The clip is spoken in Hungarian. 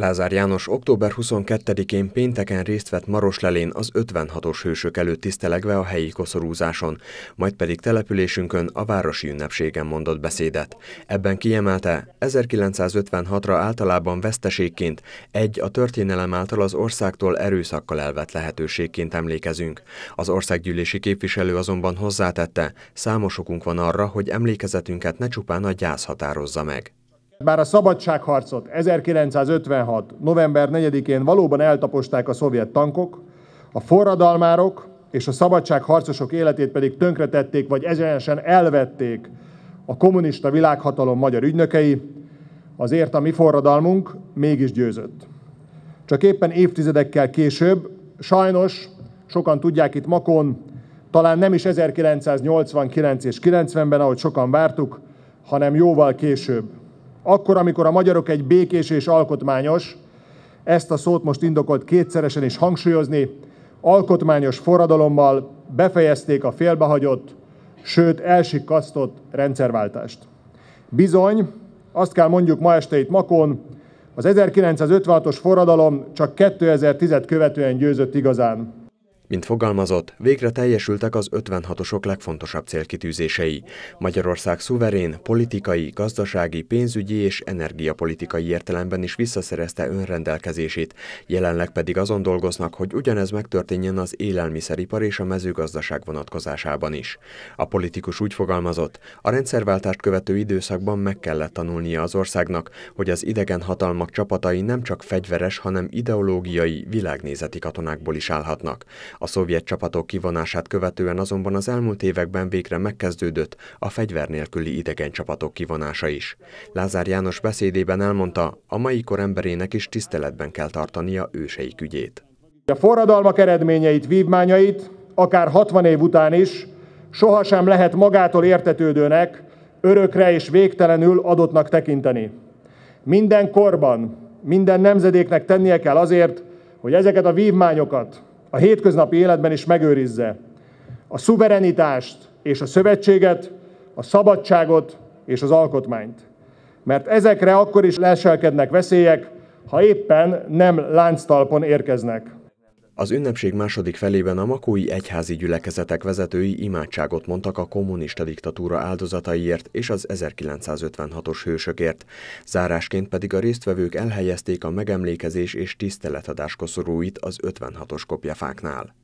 Lázár János október 22-én pénteken részt vett Maroslelén az 56-os hősök előtt tisztelegve a helyi koszorúzáson, majd pedig településünkön a városi ünnepségen mondott beszédet. Ebben kiemelte, 1956-ra általában veszteségként, egy a történelem által az országtól erőszakkal elvett lehetőségként emlékezünk. Az országgyűlési képviselő azonban hozzátette, számos okunk van arra, hogy emlékezetünket ne csupán a gyász határozza meg. Bár a szabadságharcot 1956. november 4-én valóban eltaposták a szovjet tankok, a forradalmárok és a szabadságharcosok életét pedig tönkretették vagy egyenesen elvették a kommunista világhatalom magyar ügynökei, azért a mi forradalmunk mégis győzött. Csak éppen évtizedekkel később, sajnos, sokan tudják itt Makon, talán nem is 1989 és 90-ben, ahogy sokan vártuk, hanem jóval később, akkor, amikor a magyarok egy békés és alkotmányos, ezt a szót most indokolt kétszeresen is hangsúlyozni, alkotmányos forradalommal befejezték a félbehagyott, sőt elsikasztott rendszerváltást. Bizony, azt kell mondjuk ma este itt Makon, az 1956-os forradalom csak 2010-et követően győzött igazán. Mint fogalmazott, végre teljesültek az 56-osok legfontosabb célkitűzései. Magyarország szuverén, politikai, gazdasági, pénzügyi és energiapolitikai értelemben is visszaszerezte önrendelkezését, jelenleg pedig azon dolgoznak, hogy ugyanez megtörténjen az élelmiszeripar és a mezőgazdaság vonatkozásában is. A politikus úgy fogalmazott, a rendszerváltást követő időszakban meg kellett tanulnia az országnak, hogy az idegen hatalmak csapatai nem csak fegyveres, hanem ideológiai, világnézeti katonákból is állhatnak. A szovjet csapatok kivonását követően azonban az elmúlt években végre megkezdődött a fegyver nélküli idegen csapatok kivonása is. Lázár János beszédében elmondta, a mai kor emberének is tiszteletben kell tartania őseik ügyét. A forradalmak eredményeit, vívmányait, akár 60 év után is, sohasem lehet magától értetődőnek, örökre és végtelenül adottnak tekinteni. Minden korban, minden nemzedéknek tennie kell azért, hogy ezeket a vívmányokat, a hétköznapi életben is megőrizze a szuverenitást és a szövetséget, a szabadságot és az alkotmányt. Mert ezekre akkor is leselkednek veszélyek, ha éppen nem lánctalpon érkeznek. Az ünnepség második felében a makói egyházi gyülekezetek vezetői imádságot mondtak a kommunista diktatúra áldozataiért és az 1956-os hősökért, zárásként pedig a résztvevők elhelyezték a megemlékezés és tiszteletadás koszorúit az 56-os kopjafáknál.